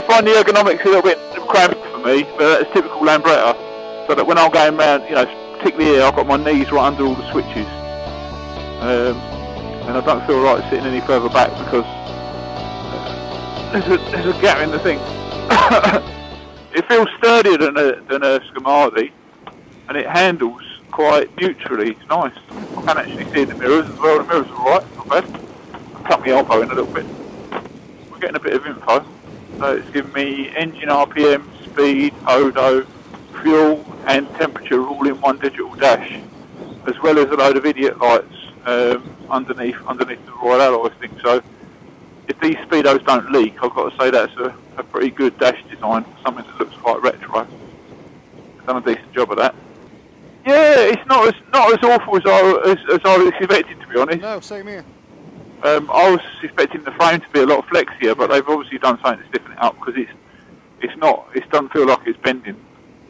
I find the ergonomics a little bit cramped for me, but it's typical Lambretta. So that when I'm going round, you know, particularly here, I've got my knees right under all the switches. Um, and I don't feel right sitting any further back because uh, there's, a, there's a gap in the thing. it feels sturdier than a, than a Scomadi, and it handles quite neutrally. It's nice. I can actually see the mirrors as well. The mirrors are right, not bad. I cut my elbow in a little bit. We're getting a bit of info. So it's giving me engine RPM, speed, odo, fuel and temperature all in one digital dash, as well as a load of idiot lights um, underneath underneath the Royal Alloys thing. So if these speedos don't leak, I've got to say that's a, a pretty good dash design something that looks quite retro. Done a decent job of that. Yeah, it's not as not as awful as I as, as I was expecting to be honest. No, same here. Um, I was expecting the frame to be a lot flexier, but they've obviously done something to stiffen it up because it's it's not. It doesn't feel like it's bending.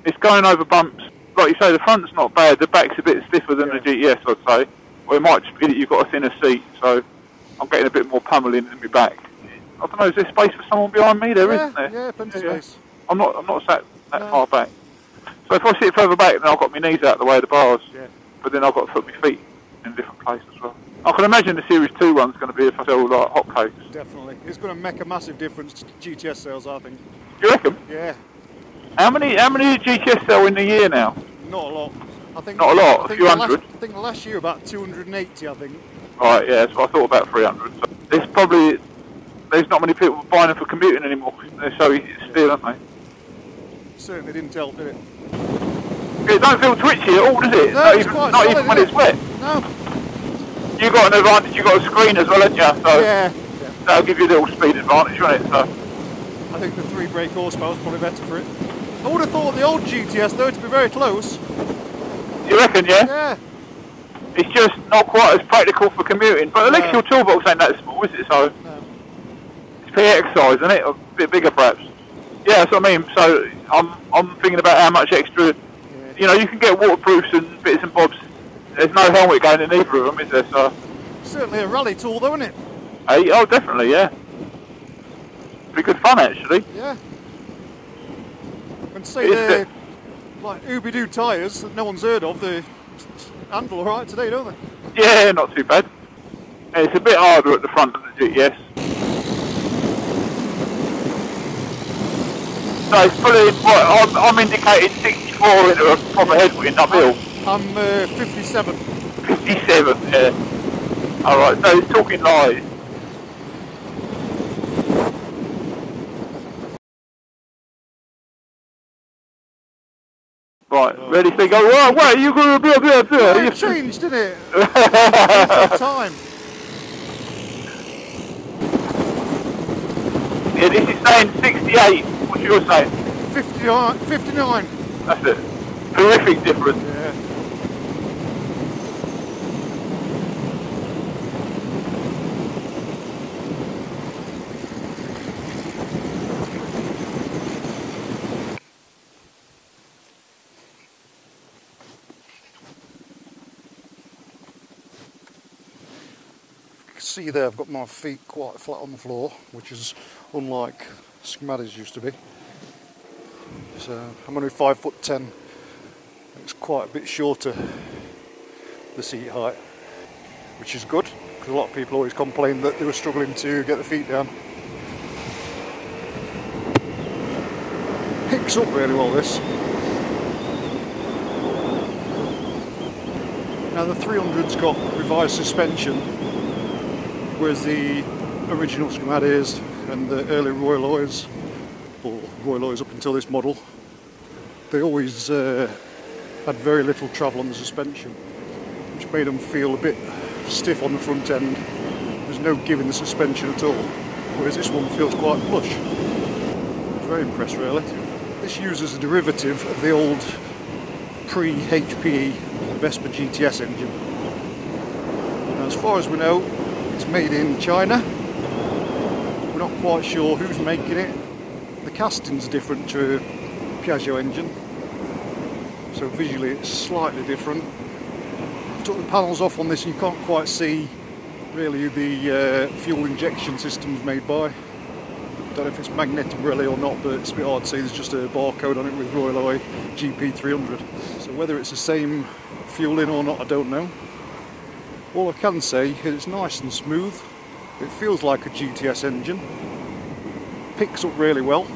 It's going over bumps. Like you say, the front's not bad. The back's a bit stiffer than Yeah. the GTS, I'd say. Or it might just be that you've got a thinner seat, so I'm getting a bit more pummeling in my back. I don't know. Is there space for someone behind me? There, yeah, not there? yeah, plenty of Yeah. space. I'm not. I'm not sat that No. far back. So if I sit further back, then I've got my knees out of the way of the bars. Yeah. But then I've got to put my feet in a different place as well. I can imagine the Series 2 one's going to be if I sell like hotcakes. Definitely. It's going to make a massive difference to GTS sales, I think. Do you reckon? Yeah, How many how many GTS sell in a year now? not a lot. I think Not a lot, I a think few hundred. Last, I think last year about 280. I think. Right, yeah, so I thought about 300. So there's probably, there's not many people buying them for commuting anymore. They're so easy to steal, aren't they? Certainly didn't help, did it? It don't feel twitchy at all, does it? No, not even, not even when isn't it's wet. No. You got an advantage, you got a screen as well, haven't you? So Yeah. yeah. that'll give you a little speed advantage, won't it? So, I think the three brake horsepower is probably better for it. I would have thought the old GTS though to be very close. you reckon, yeah? Yeah. It's just not quite as practical for commuting. But at least No. your toolbox ain't that small, is it? So No. it's PX size, isn't it? A bit bigger, perhaps. Yeah, that's what I mean. So I'm I'm thinking about how much extra. Yeah. You know, you can get waterproofs and bits and bobs. There's no helmet going in either of them, is there? So, Certainly a rally tool though, isn't it? hey, oh, definitely, yeah. Be good fun, actually. Yeah. And say Is they're like Ooby-Doo tyres that no one's heard of, they handle alright today, don't they? Yeah, not too bad. And it's a bit harder at the front of the GTS. So it's fully, what, I'm, I'm indicating 64 into a proper headwind uphill. I'm uh, 57. 57, yeah. Alright, so it's talking lies. Right, ready, to go. Right, wait, you're going to be up here, Yeah, you it changed, didn't it? Time. Yeah, this is saying 68. What's yours saying? 59. 59. That's it. Horrific difference. See there I've got my feet quite flat on the floor, which is unlike Scomadis used to be. So I'm only five foot ten. It's quite a bit shorter the seat height, which is good because a lot of people always complain that they were struggling to get the feet down. Picks up really well this. Now the 300's got revised suspension, whereas the original Scomadis and the early Royal Alloys, or Royal Alloys up until this model, they always uh, had very little travel on the suspension, which made them feel a bit stiff on the front end. There's no give in the suspension at all, whereas this one feels quite plush. I was very impressed really. This uses a derivative of the old pre-HPE Vespa GTS engine. Now, as far as we know, it's made in China. We're not quite sure who's making it. The casting's different to a Piaggio engine, so visually it's slightly different. I've took the panels off on this and you can't quite see really the uh, fuel injection system's made by. don't know if it's Magneti Marelli or not, but it's a bit hard to see. There's just a barcode on it with Royal Alloy GP300. So whether it's the same fueling or not, I don't know. All I can say is it's nice and smooth. It feels like a GTS engine. Picks up really well.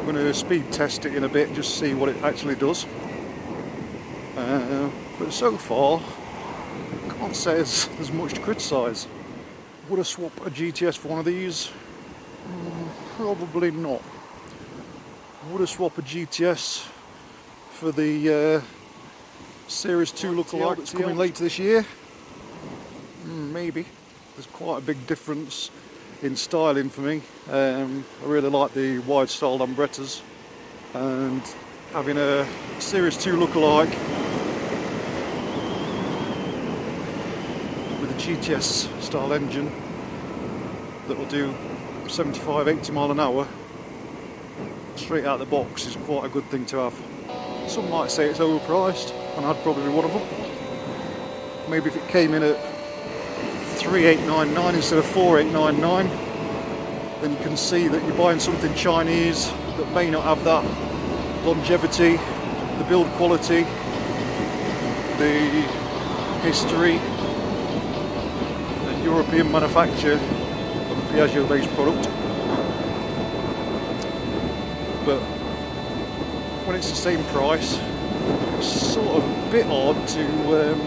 I'm going to speed test it in a bit just see what it actually does. Uh, but so far, I can't say there's, there's much to criticise. Would I swap a GTS for one of these? Mm, probably not. Would I swap a GTS for the uh, Series 2 lookalike that's coming later this year? Mm, maybe. There's quite a big difference in styling for me. Um, I really like the wide styled Lambrettas and having a Series 2 look-alike with a GTS style engine that will do 75 80 mile an hour straight out the box is quite a good thing to have. Some might say it's overpriced and I'd probably be one of them. Maybe if it came in at 3899 instead of 4899 then you can see that you're buying something Chinese that may not have that longevity, the build quality, the history, the European manufacture of a Piaggio based product. But when it's the same price, it's sort of a bit odd to um,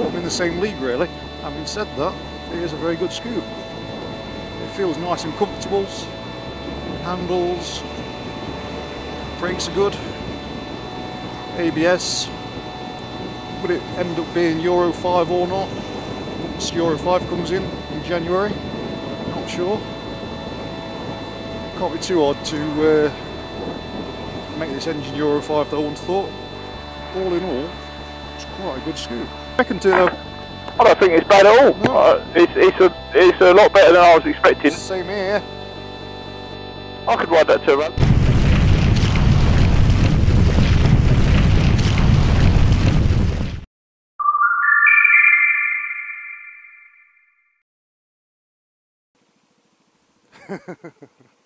put them in the same league really. Having said that, it is a very good scoop. It feels nice and comfortable, handles, brakes are good, ABS, would it end up being Euro 5 or not? Once Euro 5 comes in in January, not sure. Can't be too hard to uh, make this engine Euro 5 though, once thought. All in all, it's quite a good scoop. To though. I don't think it's bad at all. No. Uh, it's, it's, a, it's a lot better than I was expecting. Same here. I could ride that turbo.